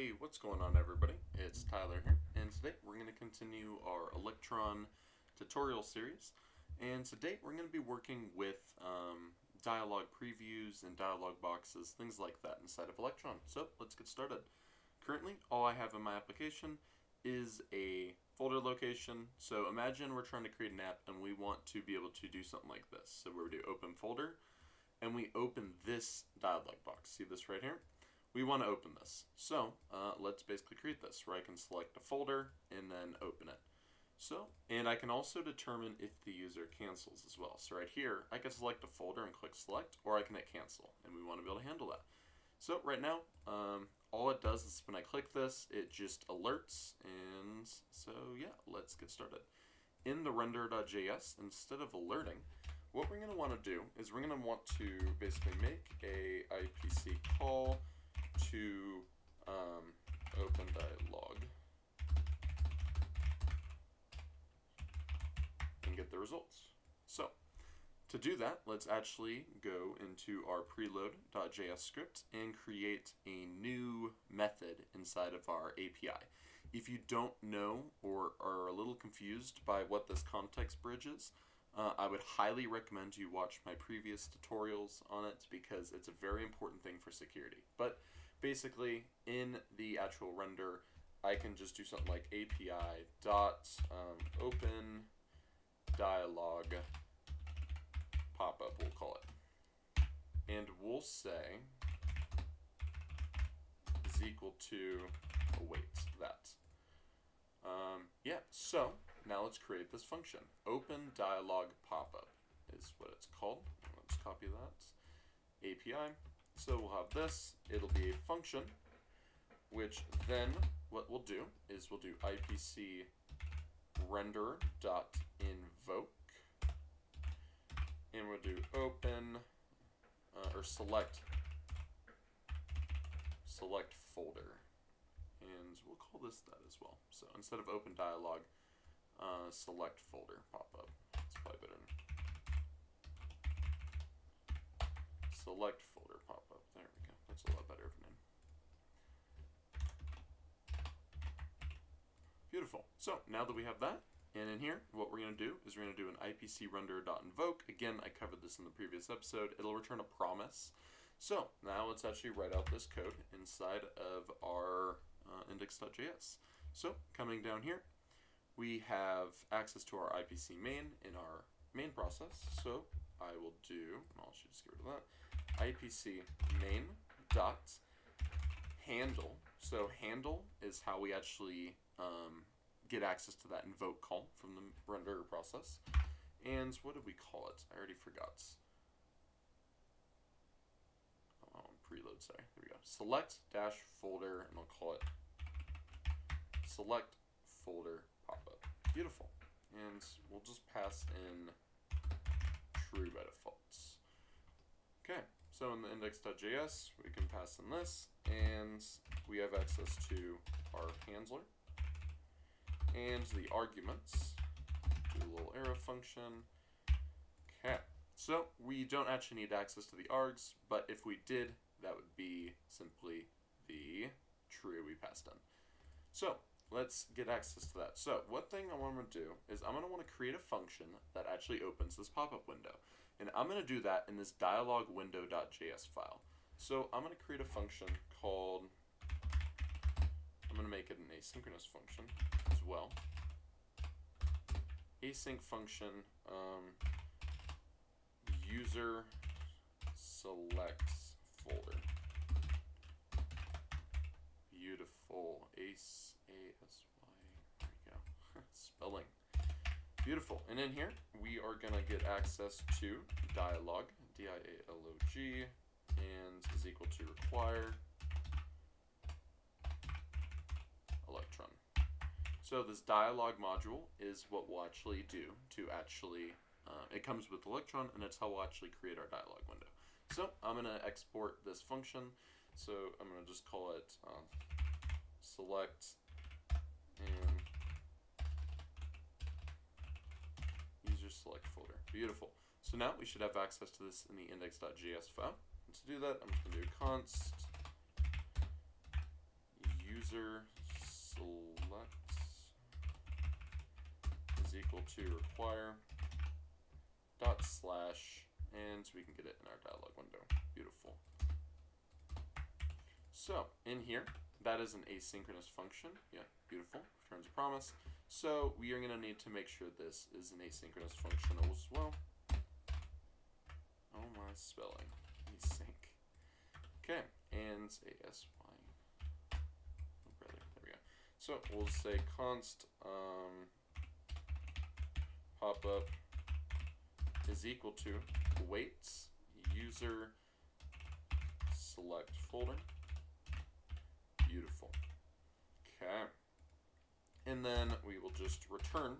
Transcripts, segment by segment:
Hey, what's going on everybody? It's Tyler here, and today we're going to continue our Electron tutorial series. And today we're going to be working with um, dialog previews and dialog boxes, things like that inside of Electron. So let's get started. Currently, all I have in my application is a folder location. So imagine we're trying to create an app and we want to be able to do something like this. So we do open folder, and we open this dialog box. See this right here? We want to open this. So uh, let's basically create this where I can select a folder and then open it. So, and I can also determine if the user cancels as well. So right here, I can select a folder and click select, or I can hit cancel, and we want to be able to handle that. So right now, um, all it does is when I click this, it just alerts, and so yeah, let's get started. In the render.js, instead of alerting, what we're going to want to do is we're going to want to basically make a IPC call to um, open dialog and get the results. So to do that, let's actually go into our preload.js script and create a new method inside of our API. If you don't know or are a little confused by what this context bridge is, uh, I would highly recommend you watch my previous tutorials on it because it's a very important thing for security. But basically in the actual render, I can just do something like API dot um, open dialog pop-up, we'll call it. And we'll say is equal to await that. Um, yeah, so now let's create this function. Open dialog pop-up is what it's called. Let's copy that. API so we'll have this, it'll be a function, which then what we'll do is we'll do IPC render dot invoke, and we'll do open uh, or select select folder, and we'll call this that as well. So instead of open dialog, uh, select folder pop up. It's probably better. Select that's a lot better of a name. Beautiful. So now that we have that, and in here, what we're going to do is we're going to do an IPC render.invoke. Again, I covered this in the previous episode. It'll return a promise. So now let's actually write out this code inside of our uh, index.js. So coming down here, we have access to our IPC main in our main process. So I will do, I'll just get rid of that, IPC main dot handle. So handle is how we actually um, get access to that invoke call from the render process. And what did we call it? I already forgot. Oh, preload, sorry. There we go. Select dash folder, and I'll call it select folder pop-up. Beautiful. And we'll just pass in true by default. Okay. So in the index.js, we can pass in this, and we have access to our handler and the arguments. Do a little arrow function. Okay, so we don't actually need access to the args, but if we did, that would be simply the true we passed in. So let's get access to that. So one thing I want to do is I'm going to want to create a function that actually opens this pop-up window. And I'm going to do that in this dialog window.js file. So I'm going to create a function called, I'm going to make it an asynchronous function as well. Async function um, user selects folder. Beautiful. Ace, A-S-Y, there we go. Spelling. Beautiful. And in here, we are going to get access to dialog, D-I-A-L-O-G, and is equal to require electron. So this dialog module is what we'll actually do to actually, uh, it comes with electron, and it's how we'll actually create our dialog window. So I'm going to export this function. So I'm going to just call it uh, select and select folder. Beautiful. So now we should have access to this in the index.js file. And to do that, I'm just going to do const user select is equal to require dot slash and so we can get it in our dialog window. Beautiful. So in here, that is an asynchronous function. Yeah, beautiful. Returns a promise. So we are going to need to make sure this is an asynchronous function as well. Oh my spelling. Async. Okay, and asy. Oh brother, there we go. So we'll say const um, pop up is equal to waits user select folder. Beautiful. Okay. And then we will just return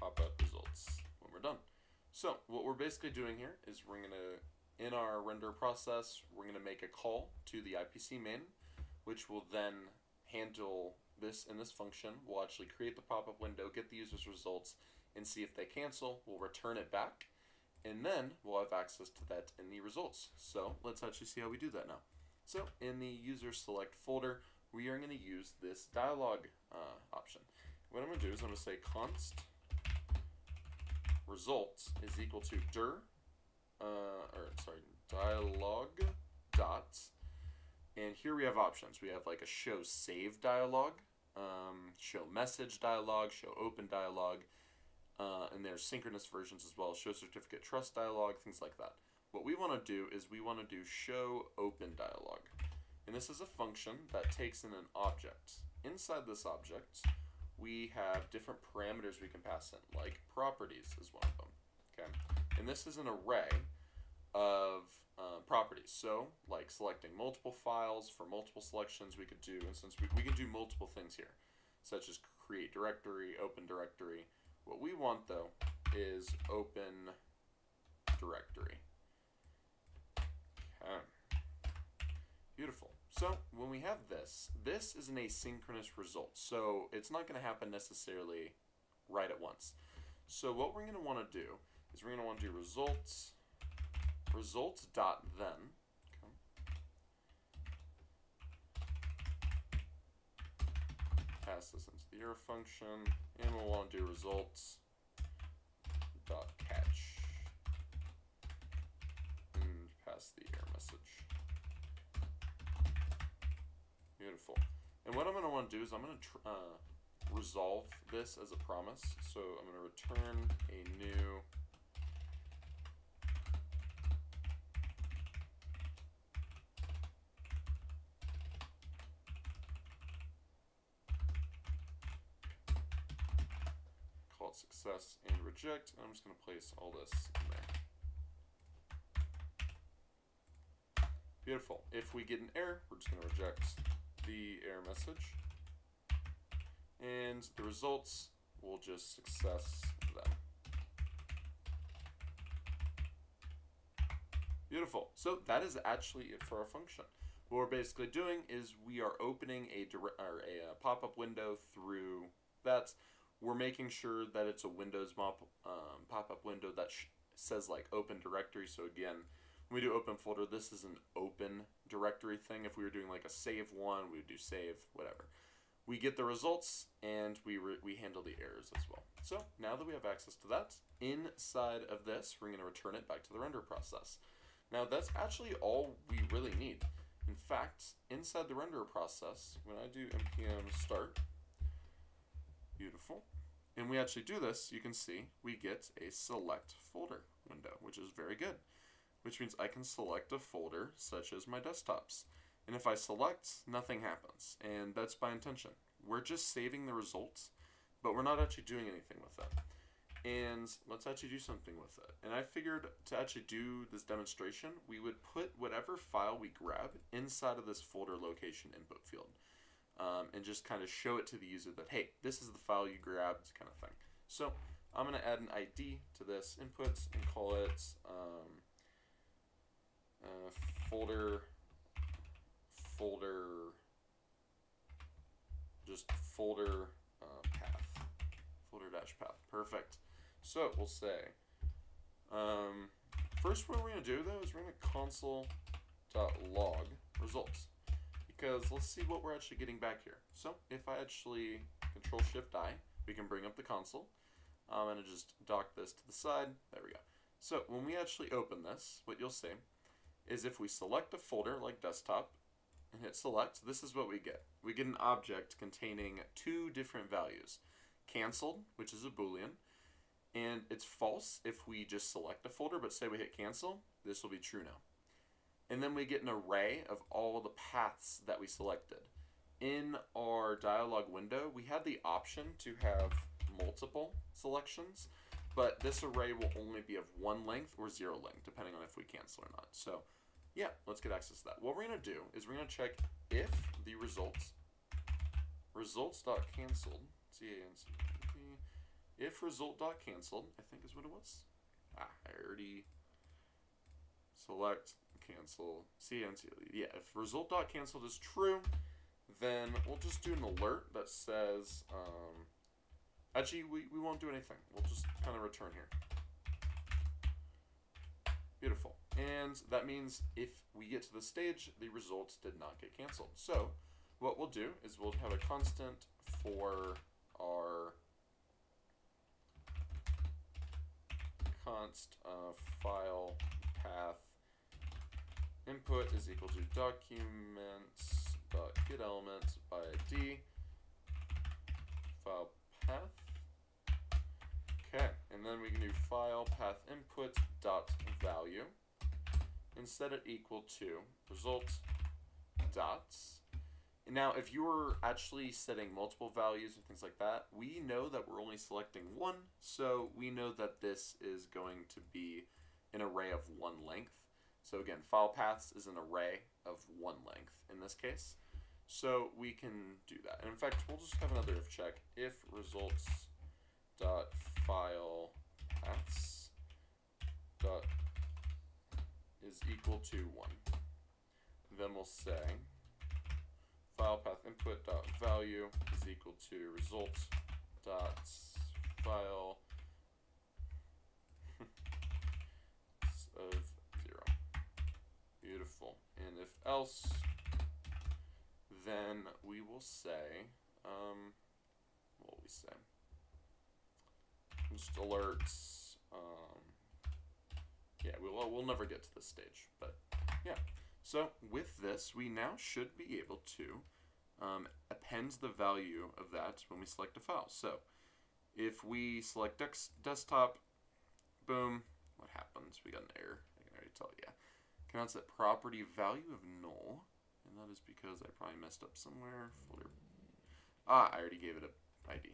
pop-up results when we're done. So what we're basically doing here is we're going to, in our render process, we're going to make a call to the IPC main, which will then handle this in this function. We'll actually create the pop-up window, get the user's results, and see if they cancel. We'll return it back, and then we'll have access to that in the results. So let's actually see how we do that now. So in the user select folder, we are going to use this dialog uh, option. What I'm going to do is I'm going to say const results is equal to dir, uh, or sorry, dialog dot, and here we have options. We have like a show save dialog, um, show message dialog, show open dialog, uh, and there's synchronous versions as well, show certificate trust dialog, things like that. What we want to do is we want to do show open dialog. And this is a function that takes in an object. Inside this object, we have different parameters we can pass in, like properties is one of them. Okay, and this is an array of uh, properties. So, like selecting multiple files for multiple selections, we could do, and since we, we can do multiple things here, such as create directory, open directory. What we want though is open directory. Okay. Beautiful. So when we have this, this is an asynchronous result. So it's not going to happen necessarily right at once. So what we're going to want to do is we're going to want to do results, results dot then. Pass this into the error function, and we'll want to do results dot catch, and pass the error message. Beautiful. And what I'm going to want to do is I'm going to uh, resolve this as a promise. So I'm going to return a new call it success and reject. And I'm just going to place all this in there. Beautiful. If we get an error, we're just going to reject the error message. And the results will just success them. Beautiful. So that is actually it for our function. What we're basically doing is we are opening a, or a, uh, pop-up window through that. We're making sure that it's a Windows um, pop-up window that says like open directory. So again, we do open folder, this is an open directory thing. If we were doing like a save one, we would do save, whatever. We get the results and we, we handle the errors as well. So now that we have access to that, inside of this, we're going to return it back to the render process. Now that's actually all we really need. In fact, inside the render process, when I do npm start, beautiful, and we actually do this, you can see we get a select folder window, which is very good which means I can select a folder such as my desktops. And if I select, nothing happens. And that's by intention. We're just saving the results, but we're not actually doing anything with it. And let's actually do something with it. And I figured to actually do this demonstration, we would put whatever file we grab inside of this folder location input field. Um, and just kind of show it to the user that, hey, this is the file you grabbed, kind of thing. So I'm going to add an ID to this inputs and call it um, uh, folder folder just folder uh, path folder dash path perfect so we'll say um, first what we're going to do though is we're going to console dot log results. Because let's see what we're actually getting back here. So if I actually control shift I, we can bring up the console. I'm going to just dock this to the side. There we go. So when we actually open this, what you'll see is if we select a folder like desktop and hit select, this is what we get. We get an object containing two different values. Canceled, which is a boolean, and it's false if we just select a folder, but say we hit cancel, this will be true now. And then we get an array of all the paths that we selected. In our dialog window, we had the option to have multiple selections, but this array will only be of one length or zero length, depending on if we cancel or not. So yeah, let's get access to that. What we're going to do is we're going to check if the results, results.canceled, C-A-N-C-E, if result.canceled, I think is what it was. Ah, I already select cancel C-A-N-C-E. Yeah, if result.canceled is true, then we'll just do an alert that says, um, actually, we, we won't do anything. We'll just kind of return here. Beautiful. And that means if we get to the stage, the results did not get canceled. So what we'll do is we'll have a constant for our const uh, file path. Input is equal to documents dot get element by id file path. Okay and then we can do file path input dot value set it equal to result dots. Now, if you were actually setting multiple values and things like that, we know that we're only selecting one, so we know that this is going to be an array of one length. So again, file paths is an array of one length in this case. So we can do that. And in fact, we'll just have another if check. If results dot file paths dot is equal to 1. Then we'll say file path input dot value is equal to result dot file of 0. Beautiful. And if else, then we will say, um, what will we say? Just alerts, um, yeah, we'll, we'll never get to this stage, but yeah. So with this, we now should be able to um, append the value of that when we select a file. So if we select dex desktop, boom, what happens? We got an error. I can already tell. Yeah. Can set property value of null, and that is because I probably messed up somewhere. Folder. Ah, I already gave it a ID.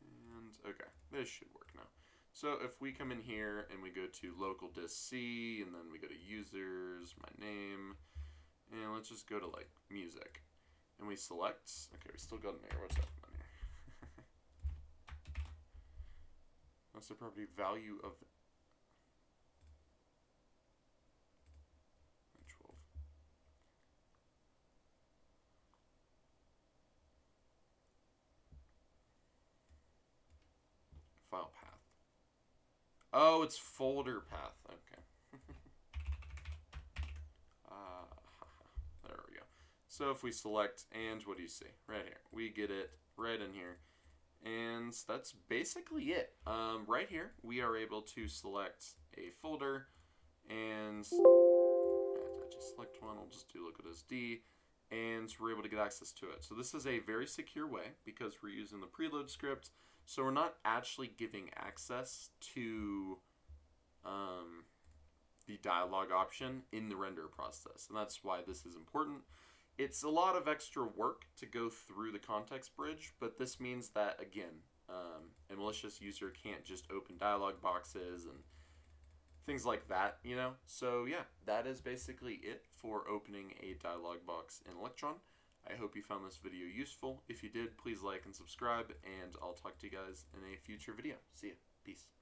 And okay, this should work now. So if we come in here and we go to local disk C and then we go to users, my name, and let's just go to like music and we select, okay, we still got an error, what's happening here? That's the property value of 12. File path. Oh, it's folder path. Okay. uh, there we go. So if we select, and what do you see? Right here. We get it right in here. And that's basically it. Um, right here, we are able to select a folder, and I just select one, I'll just do look at this D, and we're able to get access to it. So this is a very secure way because we're using the preload script so we're not actually giving access to um, the dialog option in the render process. And that's why this is important. It's a lot of extra work to go through the context bridge, but this means that, again, um, a malicious user can't just open dialog boxes and things like that, you know? So yeah, that is basically it for opening a dialog box in Electron. I hope you found this video useful. If you did, please like and subscribe, and I'll talk to you guys in a future video. See ya. Peace.